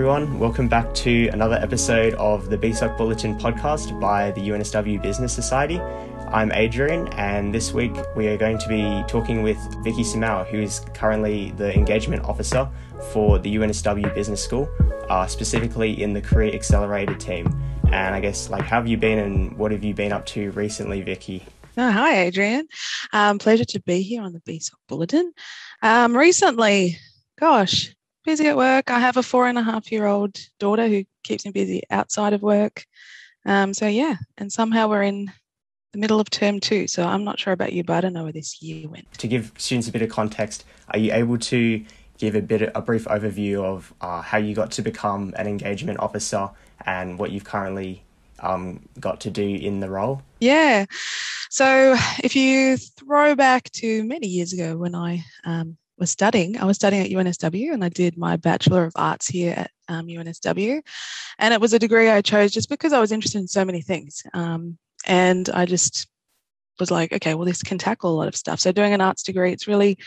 everyone. Welcome back to another episode of the BSOC Bulletin podcast by the UNSW Business Society. I'm Adrian, and this week we are going to be talking with Vicky Simao, who is currently the engagement officer for the UNSW Business School, uh, specifically in the Career Accelerator team. And I guess, like, how have you been and what have you been up to recently, Vicky? Oh, hi, Adrian. Um, pleasure to be here on the BSOC Bulletin. Um, recently, gosh, busy at work. I have a four and a half year old daughter who keeps me busy outside of work. Um, so, yeah, and somehow we're in the middle of term two. So, I'm not sure about you, but I don't know where this year went. To give students a bit of context, are you able to give a bit a brief overview of uh, how you got to become an engagement officer and what you've currently um, got to do in the role? Yeah. So if you throw back to many years ago when I um, was studying. I was studying at UNSW and I did my Bachelor of Arts here at um, UNSW. And it was a degree I chose just because I was interested in so many things. Um, and I just was like, okay, well, this can tackle a lot of stuff. So doing an arts degree, it's really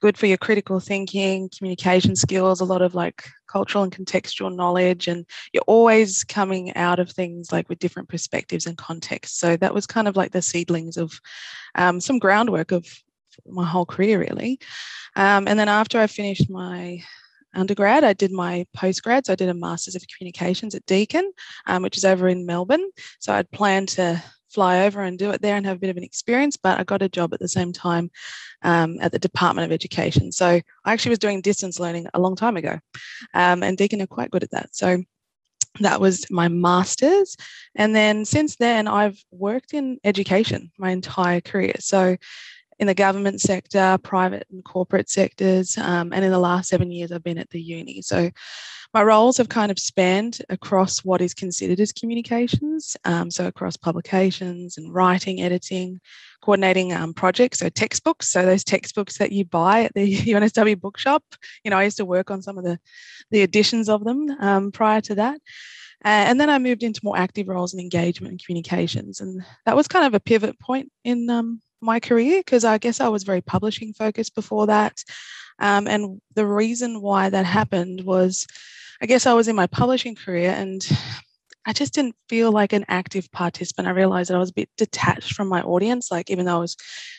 good for your critical thinking, communication skills, a lot of like cultural and contextual knowledge. And you're always coming out of things like with different perspectives and contexts. So that was kind of like the seedlings of um, some groundwork of my whole career, really. Um, and then after I finished my undergrad, I did my postgrad. So I did a Masters of Communications at Deakin, um, which is over in Melbourne. So I'd planned to fly over and do it there and have a bit of an experience, but I got a job at the same time um, at the Department of Education. So I actually was doing distance learning a long time ago, um, and Deakin are quite good at that. So that was my master's. And then since then, I've worked in education my entire career. So in the government sector, private and corporate sectors. Um, and in the last seven years, I've been at the uni. So my roles have kind of spanned across what is considered as communications. Um, so across publications and writing, editing, coordinating um, projects, so textbooks. So those textbooks that you buy at the UNSW bookshop. You know, I used to work on some of the, the editions of them um, prior to that. Uh, and then I moved into more active roles in engagement and communications. And that was kind of a pivot point in um, my career because I guess I was very publishing focused before that. Um, and the reason why that happened was I guess I was in my publishing career and I just didn't feel like an active participant. I realized that I was a bit detached from my audience. Like, even though I was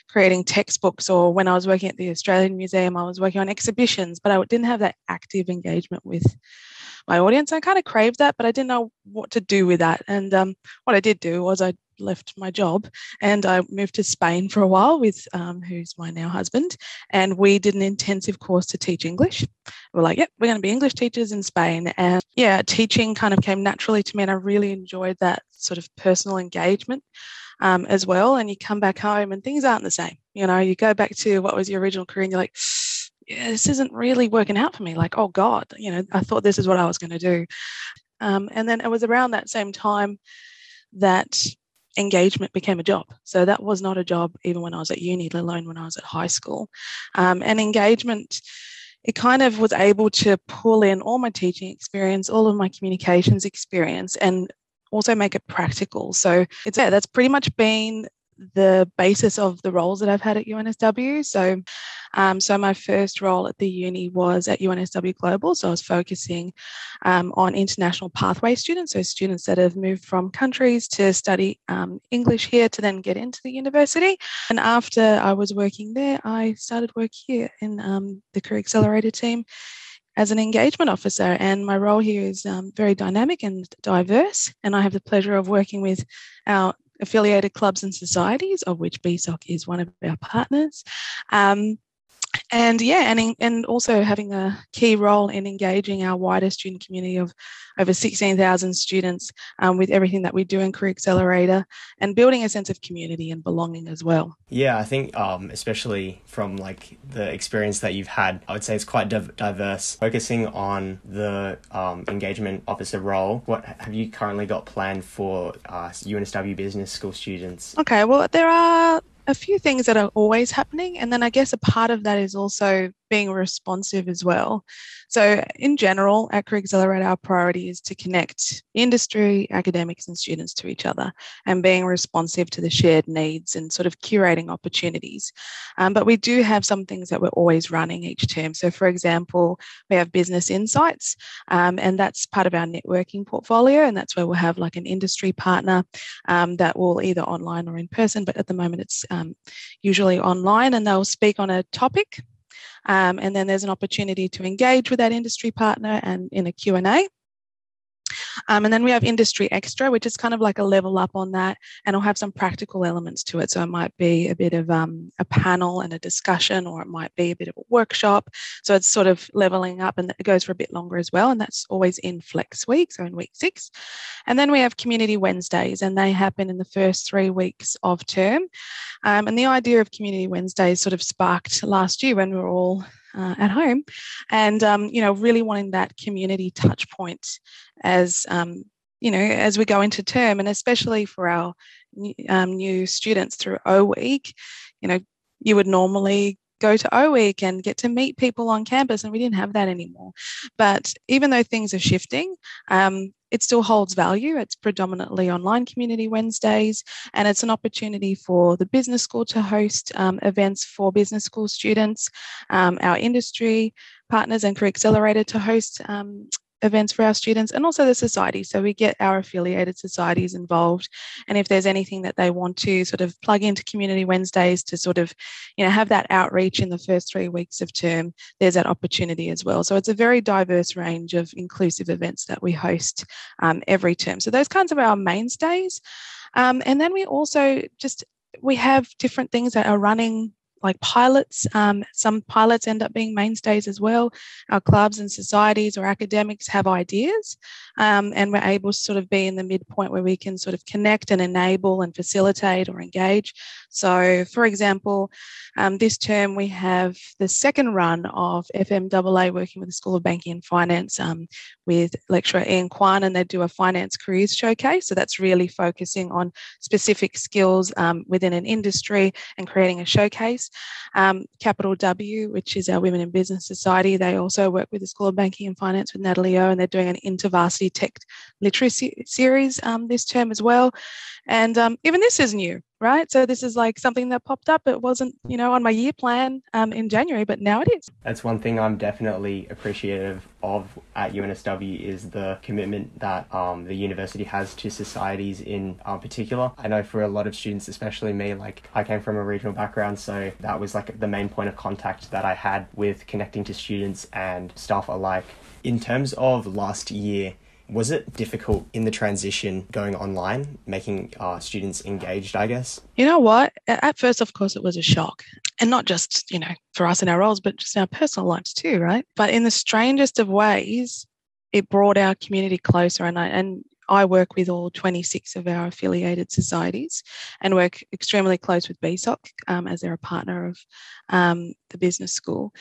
creating textbooks or when I was working at the Australian Museum, I was working on exhibitions, but I didn't have that active engagement with my audience. I kind of craved that, but I didn't know what to do with that. And um, what I did do was I left my job and I moved to Spain for a while with um, who's my now husband. And we did an intensive course to teach English. We're like, yep, we're going to be English teachers in Spain. And yeah, teaching kind of came naturally to me. And I really enjoyed that sort of personal engagement um, as well. And you come back home and things aren't the same. You know, you go back to what was your original career and you're like, yeah, this isn't really working out for me. Like, oh God, you know, I thought this is what I was going to do. Um, and then it was around that same time that engagement became a job. So that was not a job even when I was at uni, let alone when I was at high school. Um, and engagement, it kind of was able to pull in all my teaching experience, all of my communications experience, and also make it practical. So it's yeah, that's pretty much been the basis of the roles that I've had at UNSW. So, um, so my first role at the uni was at UNSW Global. So I was focusing um, on international pathway students, so students that have moved from countries to study um, English here to then get into the university. And after I was working there, I started work here in um, the Career Accelerator team as an engagement officer. And my role here is um, very dynamic and diverse. And I have the pleasure of working with our affiliated clubs and societies, of which BSOC is one of our partners. Um, and yeah, and, in, and also having a key role in engaging our wider student community of over 16,000 students um, with everything that we do in Career Accelerator and building a sense of community and belonging as well. Yeah, I think um, especially from like the experience that you've had, I would say it's quite div- diverse. Focusing on the um, engagement officer role, what have you currently got planned for uh, UNSW Business School students? Okay, well, there are a few things that are always happening. And then I guess a part of that is also being responsive as well. So, in general, at Career Accelerator, our priority is to connect industry, academics, and students to each other and being responsive to the shared needs and sort of curating opportunities. Um, but we do have some things that we're always running each term. So, for example, we have business insights, um, and that's part of our networking portfolio. And that's where we'll have like an industry partner um, that will either online or in person, but at the moment it's um, usually online, and they'll speak on a topic um, and then there's an opportunity to engage with that industry partner and in a Q&A. Um, and then we have Industry Extra, which is kind of like a level up on that, and it'll have some practical elements to it. So it might be a bit of um, a panel and a discussion, or it might be a bit of a workshop. So it's sort of leveling up, and it goes for a bit longer as well. And that's always in Flex Week, so in week six. And then we have Community Wednesdays, and they happen in the first three weeks of term. Um, and the idea of Community Wednesdays sort of sparked last year when we were all uh, at home, and um, you know, really wanting that community touch point as um, you know as we go into term, and especially for our um, new students through O Week, you know, you would normally go to O Week and get to meet people on campus, and we didn't have that anymore. But even though things are shifting, um, it still holds value. It's predominantly online community Wednesdays, and it's an opportunity for the business school to host um, events for business school students, um, our industry partners, and Career Accelerator to host um, events for our students and also the society. So we get our affiliated societies involved. And if there's anything that they want to sort of plug into Community Wednesdays to sort of, you know, have that outreach in the first three weeks of term, there's that opportunity as well. So it's a very diverse range of inclusive events that we host um, every term. So those kinds of our mainstays. Um, and then we also just we have different things that are running like pilots. Um, some pilots end up being mainstays as well. Our clubs and societies or academics have ideas, um, and we're able to sort of be in the midpoint where we can sort of connect and enable and facilitate or engage. So, for example, um, this term we have the second run of FMAA working with the School of Banking and Finance um, with lecturer Ian Kwan, and they do a finance careers showcase. So that's really focusing on specific skills um, within an industry and creating a showcase. Um, Capital W, which is our Women in Business Society, they also work with the School of Banking and Finance with Natalie O, and they're doing an InterVarsity Tech Literacy series um, this term as well. And um, even this is new right? So this is like something that popped up. It wasn't, you know, on my year plan um, in January, but now it is. That's one thing I'm definitely appreciative of at UNSW is the commitment that um, the university has to societies in uh, particular. I know for a lot of students, especially me, like I came from a regional background, so that was like the main point of contact that I had with connecting to students and staff alike. In terms of last year, was it difficult in the transition going online, making uh, students engaged, I guess? You know what? At first, of course, it was a shock. And not just, you know, for us in our roles, but just in our personal lives too, right? But in the strangest of ways, it brought our community closer. And I, and I work with all 26 of our affiliated societies and work extremely close with BSOC um, as they're a partner of um, the business school.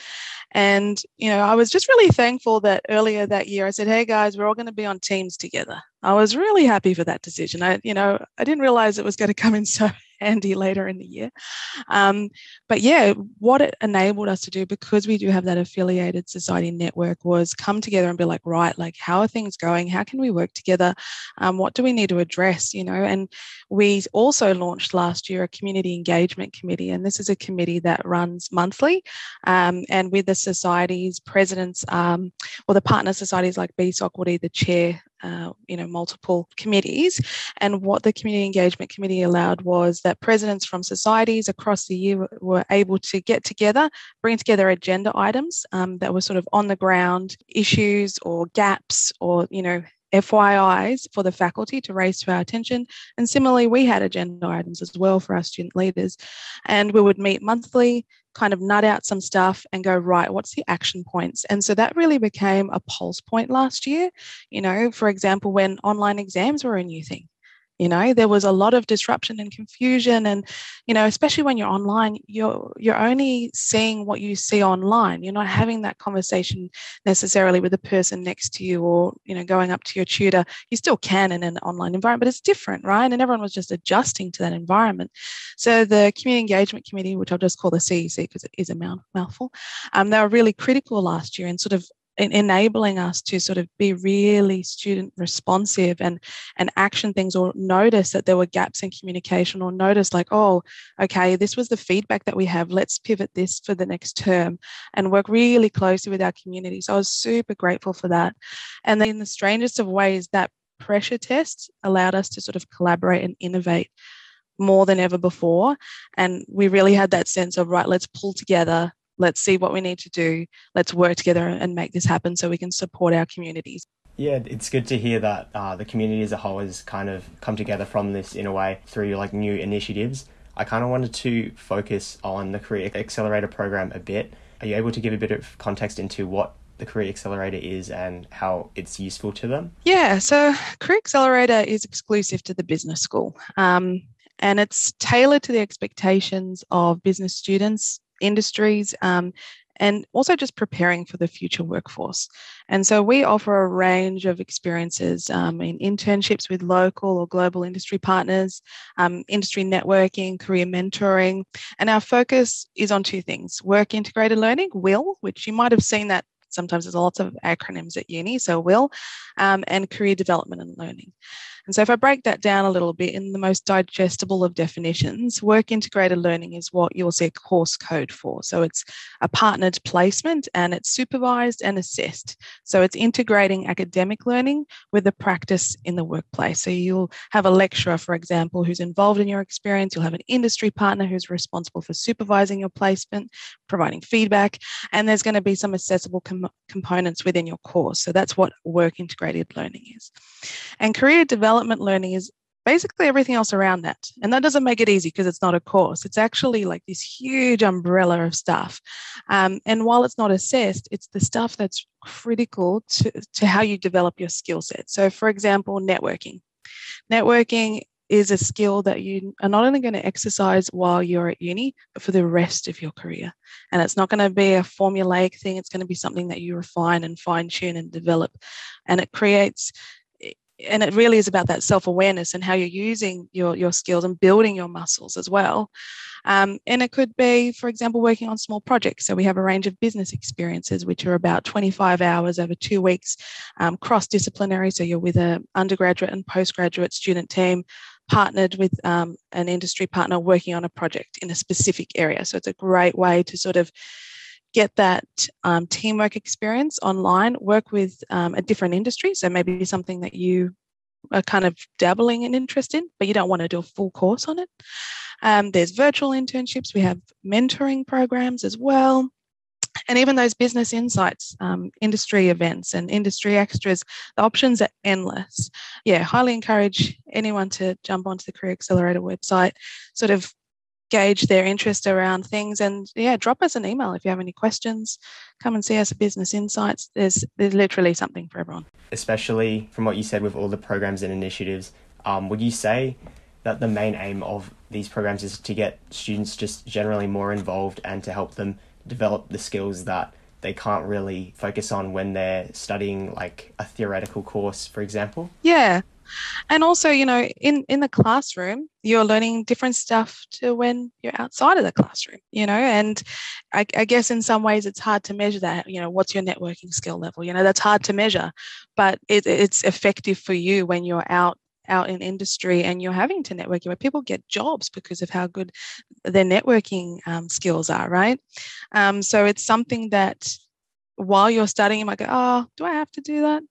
And, you know, I was just really thankful that earlier that year I said, hey guys, we're all going to be on teams together. I was really happy for that decision. I, you know, I didn't realize it was going to come in so handy later in the year. Um, but yeah, what it enabled us to do because we do have that affiliated society network was come together and be like, right, like how are things going? How can we work together? Um, what do we need to address? You know, and we also launched last year a community engagement committee, and this is a committee that runs monthly, um, and with the societies presidents um, or the partner societies like BSOC would either chair uh, you know, multiple committees. And what the Community Engagement Committee allowed was that presidents from societies across the year were able to get together, bring together agenda items um, that were sort of on the ground issues or gaps or, you know, FYIs for the faculty to raise to our attention. And similarly, we had agenda items as well for our student leaders. And we would meet monthly, kind of nut out some stuff and go, right, what's the action points? And so that really became a pulse point last year. You know, for example, when online exams were a new thing. You know there was a lot of disruption and confusion and you know especially when you're online you're you're only seeing what you see online. You're not having that conversation necessarily with the person next to you or you know going up to your tutor. You still can in an online environment but it's different right? And everyone was just adjusting to that environment. So the community engagement committee which i'll just call the cec because it is a mouthful um, they were really critical last year in sort of enabling us to sort of be really student responsive and and action things or notice that there were gaps in communication or notice like oh okay this was the feedback that we have. Let's pivot this for the next term and work really closely with our community. So i was super grateful for that. And then in the strangest of ways that pressure test allowed us to sort of collaborate and innovate more than ever before. And we really had that sense of right let's pull together let's see what we need to do let's work together and make this happen so we can support our communities yeah it's good to hear that uh, the community as a whole has kind of come together from this in a way through like new initiatives i kind of wanted to focus on the career accelerator program a bit are you able to give a bit of context into what the Career Accelerator is and how it's useful to them? Yeah, so Career Accelerator is exclusive to the business school. Um, and it's tailored to the expectations of business students industries, um, and also just preparing for the future workforce. And so we offer a range of experiences um, in internships with local or global industry partners, um, industry networking, career mentoring. And our focus is on two things work integrated learning, WIL, which you might have seen that sometimes there's lots of acronyms at uni, so WIL, um, and career development and learning. And so, if I break that down a little bit in the most digestible of definitions, work integrated learning is what you'll see a course code for. So, it's a partnered placement and it's supervised and assessed. So, it's integrating academic learning with the practice in the workplace. So, you'll have a lecturer, for example, who's involved in your experience, you'll have an industry partner who's responsible for supervising your placement, providing feedback, and there's going to be some accessible com- components within your course. So, that's what work integrated learning is. And career development development learning is basically everything else around that. And that doesn't make it easy because it's not a course. It's actually like this huge umbrella of stuff. Um, and while it's not assessed, it's the stuff that's critical to, to how you develop your skill set. So, for example, networking. Networking is a skill that you are not only going to exercise while you're at uni, but for the rest of your career. And it's not going to be a formulaic thing, it's going to be something that you refine and fine tune and develop. And it creates and it really is about that self-awareness and how you're using your, your skills and building your muscles as well. Um, and it could be for example working on small projects. So we have a range of business experiences which are about 25 hours over two weeks um, cross-disciplinary. So you're with an undergraduate and postgraduate student team partnered with um, an industry partner working on a project in a specific area. So it's a great way to sort of get that um, teamwork experience online, work with um, a different industry. So maybe something that you are kind of dabbling in interest in, but you don't want to do a full course on it. Um, there's virtual internships. We have mentoring programs as well. And even those business insights, um, industry events, and industry extras, the options are endless. Yeah, highly encourage anyone to jump onto the Career Accelerator website, sort of gauge their interest around things. And yeah drop us an email if you have any questions. Come and see us at business insights. There's there's literally something for everyone. Especially from what you said with all the programs and initiatives um, would you say that the main aim of these programs is to get students just generally more involved and to help them develop the skills that they can't really focus on when they're studying like a theoretical course for example? Yeah and also you know in in the classroom you're learning different stuff to when you're outside of the classroom you know and I, I, guess in some ways it's hard to measure that you know what's your networking skill level you know that's hard to measure but it, it's effective for you when you're out out in industry and you're having to network where people get jobs because of how good their networking um, skills are right? Um, so it's something that while you're studying you might go oh do i have to do that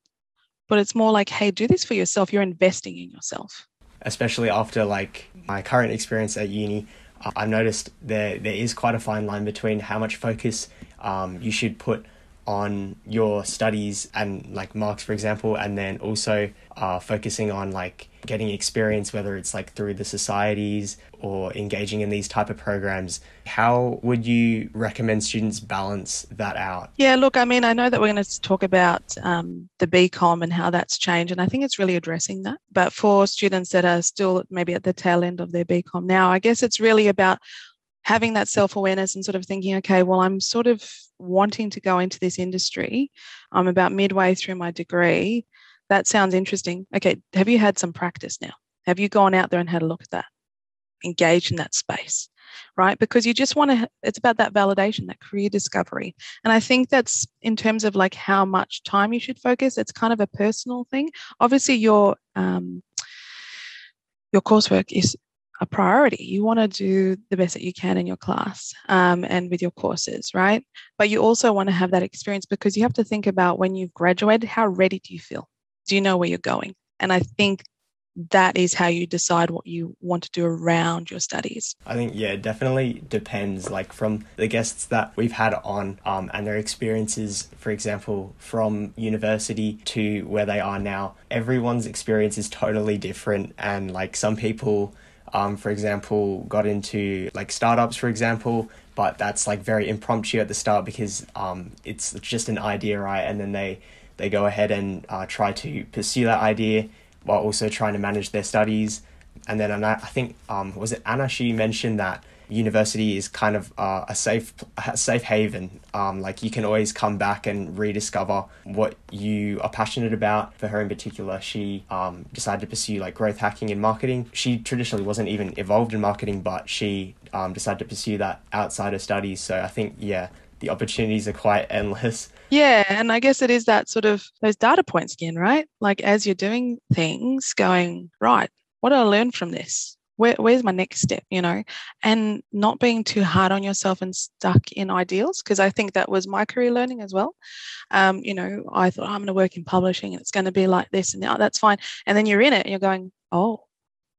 but it's more like, hey, do this for yourself. You're investing in yourself. Especially after like my current experience at uni, I've noticed there there is quite a fine line between how much focus um, you should put on your studies and like marks, for example, and then also uh, focusing on like getting experience, whether it's like through the societies or engaging in these type of programs. How would you recommend students balance that out? Yeah, look, I mean, I know that we're going to talk about um, the BCom and how that's changed, and I think it's really addressing that. But for students that are still maybe at the tail end of their BCom now, I guess it's really about having that self awareness and sort of thinking, okay, well, I'm sort of wanting to go into this industry. I'm about midway through my degree. That sounds interesting. Okay, have you had some practice now? Have you gone out there and had a look at that? Engaged in that space, right? Because you just want to, it's about that validation, that career discovery. And I think that's in terms of like how much time you should focus, it's kind of a personal thing. Obviously, your, um, your coursework is a priority. You want to do the best that you can in your class um, and with your courses, right? But you also want to have that experience because you have to think about when you've graduated, how ready do you feel? Do you know where you're going? And I think that is how you decide what you want to do around your studies. I think yeah, it definitely depends. Like from the guests that we've had on, um, and their experiences, for example, from university to where they are now, everyone's experience is totally different. And like some people um, for example, got into like startups, for example, but that's like very impromptu at the start because um, it's just an idea, right? And then they they go ahead and uh, try to pursue that idea while also trying to manage their studies. And then I think um, was it Anna? She mentioned that university is kind of uh, a safe a safe haven. Um, like you can always come back and rediscover what you are passionate about. For her in particular, she um, decided to pursue like growth hacking and marketing. She traditionally wasn't even involved in marketing, but she um, decided to pursue that outside of studies. So I think yeah, the opportunities are quite endless. Yeah, and I guess it is that sort of those data points again, right? Like as you're doing things, going right. What do I learn from this? where, where's my next step you know and not being too hard on yourself and stuck in ideals because i think that was my career learning as well um, you know i thought oh, i'm going to work in publishing and it's going to be like this and now that's fine and then you're in it and you're going oh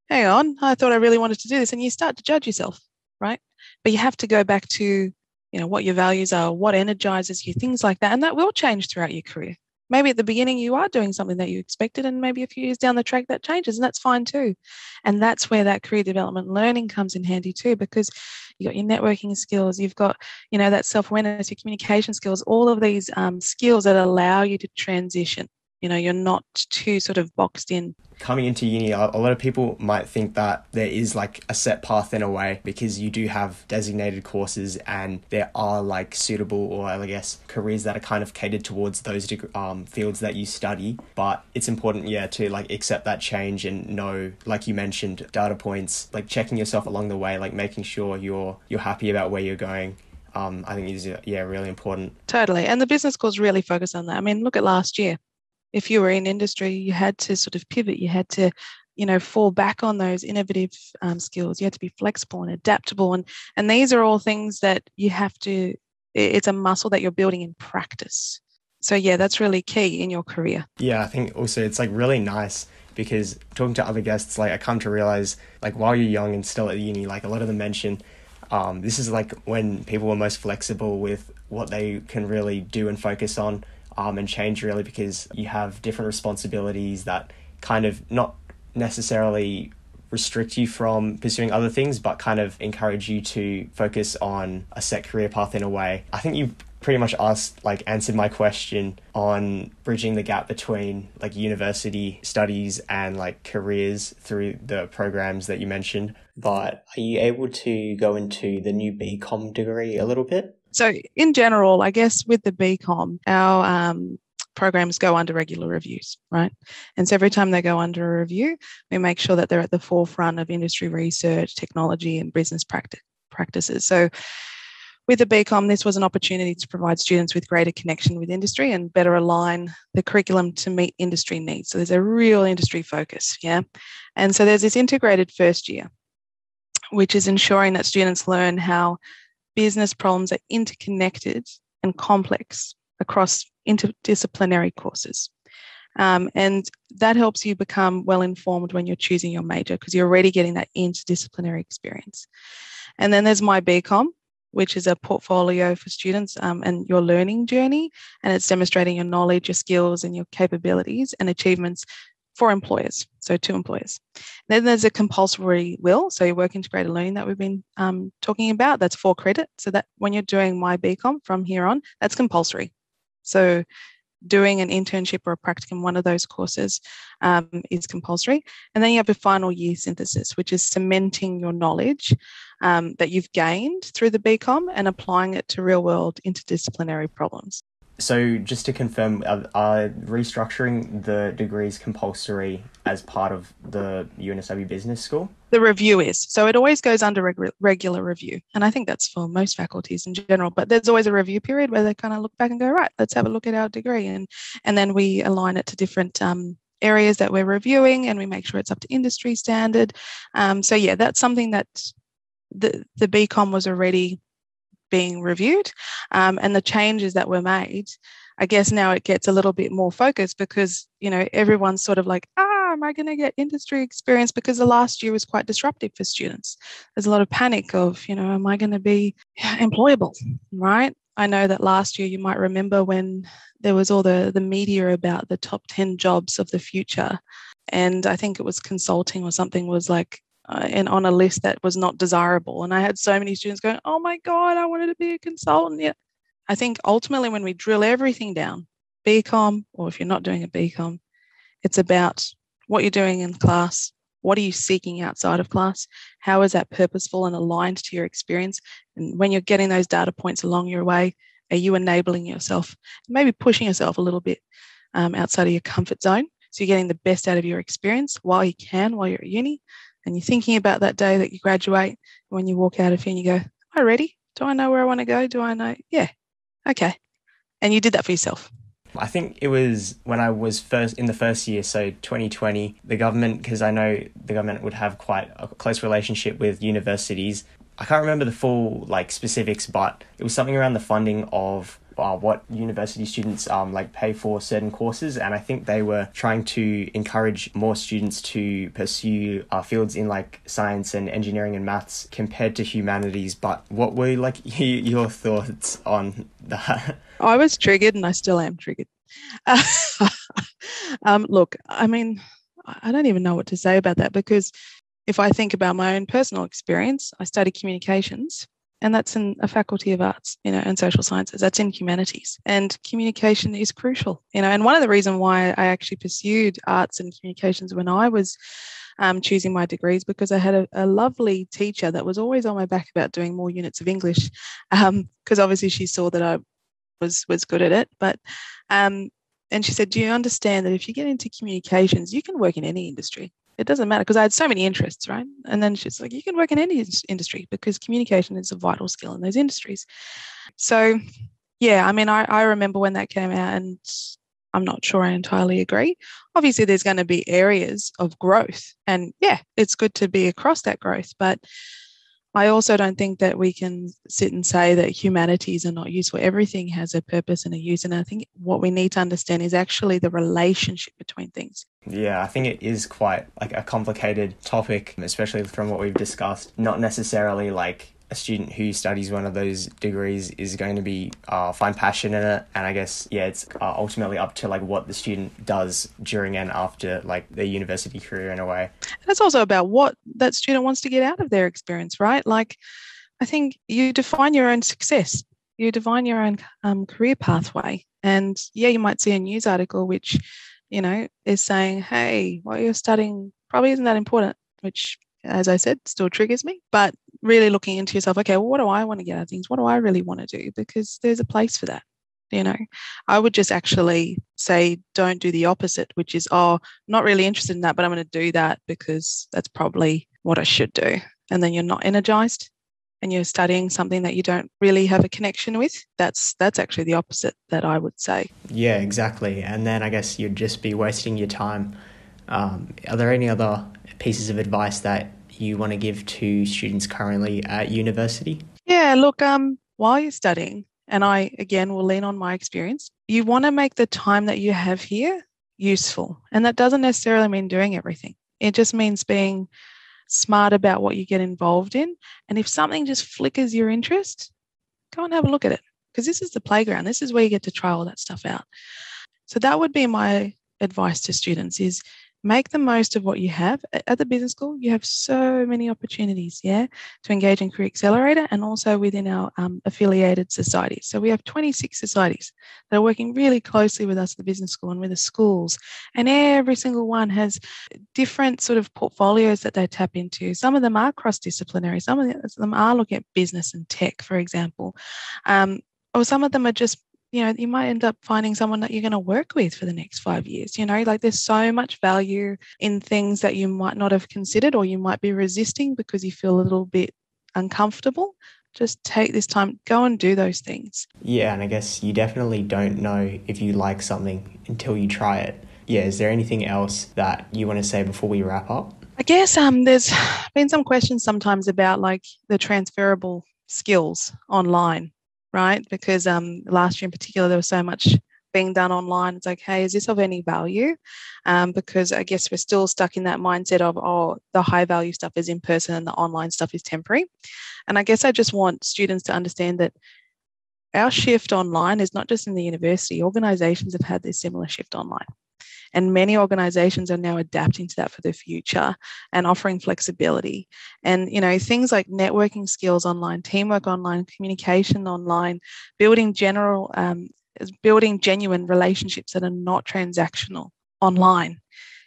hang on i thought i really wanted to do this and you start to judge yourself right but you have to go back to you know what your values are what energizes you things like that. And that will change throughout your career. Maybe at the beginning you are doing something that you expected and maybe a few years down the track that changes and that's fine too. And that's where that career development learning comes in handy too because you've got your networking skills you've got you know that self-awareness your communication skills all of these um, skills that allow you to transition you know you're not too sort of boxed in coming into uni a lot of people might think that there is like a set path in a way because you do have designated courses and there are like suitable or i guess careers that are kind of catered towards those um, fields that you study but it's important yeah to like accept that change and know like you mentioned data points like checking yourself along the way like making sure you're you're happy about where you're going um, I think is yeah really important. Totally, and the business course really focus on that. I mean, look at last year if you were in industry, you had to sort of pivot. You had to, you know, fall back on those innovative um, skills. You had to be flexible and adaptable, and and these are all things that you have to. It's a muscle that you're building in practice. So yeah, that's really key in your career. Yeah, I think also it's like really nice because talking to other guests, like I come to realize, like while you're young and still at uni, like a lot of them mention, um, this is like when people are most flexible with what they can really do and focus on um, and change really because you have different responsibilities that kind of not necessarily restrict you from pursuing other things, but kind of encourage you to focus on a set career path in a way. I think you pretty much asked like answered my question on bridging the gap between like university studies and like careers through the programs that you mentioned but are you able to go into the new bcom degree a little bit so, in general, I guess with the BCom, our um, programs go under regular reviews, right? And so every time they go under a review, we make sure that they're at the forefront of industry research, technology, and business practice, practices. So, with the BCom, this was an opportunity to provide students with greater connection with industry and better align the curriculum to meet industry needs. So there's a real industry focus, yeah? And so there's this integrated first year, which is ensuring that students learn how business problems are interconnected and complex across interdisciplinary courses. Um, and that helps you become well informed when you're choosing your major because you're already getting that interdisciplinary experience. And then there's my BCom, which is a portfolio for students um, and your learning journey. And it's demonstrating your knowledge, your skills, and your capabilities and achievements for employers, so two employers. Then there's a compulsory WIL, so your work integrated learning that we've been um, talking about. That's for credit. So that when you're doing my BCom from here on, that's compulsory. So doing an internship or a practicum, one of those courses um, is compulsory. And then you have a final year synthesis, which is cementing your knowledge um, that you've gained through the BCom and applying it to real world interdisciplinary problems. So, just to confirm, are, are, restructuring the degrees compulsory as part of the UNSW Business School? The review is. So, it always goes under reg- regular review. And I think that's for most faculties in general. But there's always a review period where they kind of look back and go, right, let's have a look at our degree. And, and then we align it to different um, areas that we're reviewing and we make sure it's up to industry standard. Um, so, yeah, that's something that the, the BCom was already being reviewed um, and the changes that were made i guess now it gets a little bit more focused because you know everyone's sort of like ah am i going to get industry experience? Because the last year was quite disruptive for students. There's a lot of panic of you know am i going to be employable? Right? I know that last year you might remember when there was all the the media about the top 10 jobs of the future and i think it was consulting or something was like uh, and on a list that was not desirable. And I had so many students going, "Oh my god, I wanted to be a consultant." Yeah, I think ultimately when we drill everything down, BCom, or if you're not doing a BCom, it's about what you're doing in class. What are you seeking outside of class? How is that purposeful and aligned to your experience? And when you're getting those data points along your way, are you enabling yourself, maybe pushing yourself a little bit um, outside of your comfort zone? So you're getting the best out of your experience while you can, while you're at uni, and you're thinking about that day that you graduate when you walk out of here and you go, Am I ready? Do I know where I want to go? Do I know? Yeah. Okay. And you did that for yourself. I think it was when I was first in the first year, so 2020, the government, because I know the government would have quite a close relationship with universities. I can't remember the full like specifics, but it was something around the funding of uh, what university students um, like pay for certain courses, and I think they were trying to encourage more students to pursue uh, fields in like science and engineering and maths compared to humanities. But what were like your thoughts on that? I was triggered, and I still am triggered. um, look, I mean, I don't even know what to say about that because if I think about my own personal experience, I studied communications and that's in a faculty of arts you know and social sciences. That's in humanities. And communication is crucial you know and one of the reasons why i actually pursued arts and communications when i was um, choosing my degrees because i had a, a, lovely teacher that was always on my back about doing more units of english because um, obviously she saw that i was was good at it. But um, and she said do you understand that if you get into communications you can work in any industry it doesn't matter because I had so many interests, right? And then she's like, you can work in any industry because communication is a vital skill in those industries. So, yeah, I mean, I, I remember when that came out, and I'm not sure I entirely agree. Obviously, there's going to be areas of growth, and yeah, it's good to be across that growth, but I also don't think that we can sit and say that humanities are not useful. Everything has a purpose and a use. And I think what we need to understand is actually the relationship between things. Yeah, I think it is quite like a complicated topic, especially from what we've discussed. Not necessarily like a student who studies one of those degrees is going to be uh, find passion in it. And i guess yeah it's uh, ultimately up to like what the student does during and after like their university career in a way. And it's also about what that student wants to get out of their experience right? Like i think you define your own success. You define your own um, career pathway. And yeah you might see a news article which you know is saying hey what you're studying probably isn't that important which as I said, still triggers me. But really looking into yourself, okay, well, what do I want to get out of things? What do I really want to do? Because there's a place for that. You know, I would just actually say, don't do the opposite, which is, oh, not really interested in that, but I'm going to do that because that's probably what I should do. And then you're not energized and you're studying something that you don't really have a connection with that's that's actually the opposite that i would say yeah exactly and then i guess you'd just be wasting your time um, are there any other pieces of advice that you want to give to students currently at university? Yeah, look, um, while you're studying, and I again will lean on my experience, you want to make the time that you have here useful. And that doesn't necessarily mean doing everything, it just means being smart about what you get involved in. And if something just flickers your interest, go and have a look at it because this is the playground. This is where you get to try all that stuff out. So that would be my advice to students is make the most of what you have. At the business school you have so many opportunities yeah to engage in career accelerator and also within our um, affiliated societies. So we have 26 societies that are working really closely with us at the business school and with the schools. And every single one has different sort of portfolios that they tap into. Some of them are cross-disciplinary. Some of them are looking at business and tech for example. Um, or some of them are just you know, you might end up finding someone that you're going to work with for the next five years. You know, like there's so much value in things that you might not have considered or you might be resisting because you feel a little bit uncomfortable. Just take this time, go and do those things. Yeah, and I guess you definitely don't know if you like something until you try it. Yeah, is there anything else that you want to say before we wrap up? I guess um, there's been some questions sometimes about like the transferable skills online right? Because um, last year in particular, there was so much being done online. It's like, hey, is this of any value? Um, because I guess we're still stuck in that mindset of, oh, the high value stuff is in person and the online stuff is temporary. And I guess I just want students to understand that our shift online is not just in the university, organizations have had this similar shift online. And many organizations are now adapting to that for the future and offering flexibility. And, you know, things like networking skills online, teamwork online, communication online, building general, um, building genuine relationships that are not transactional online,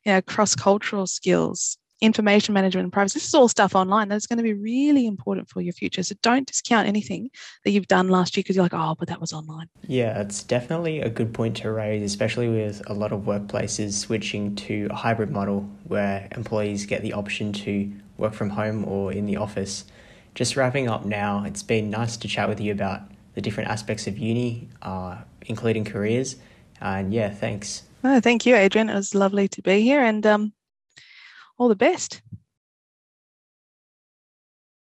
you know, cross cultural skills, information management and privacy. This is all stuff online that's going to be really important for your future. So don't discount anything that you've done last year because you're like, oh, but that was online. Yeah, it's definitely a good point to raise, especially with a lot of workplaces switching to a hybrid model where employees get the option to work from home or in the office. Just wrapping up now, it's been nice to chat with you about the different aspects of uni, uh, including careers. And yeah, thanks. Oh, thank you, Adrian. It was lovely to be here. And um, all the best.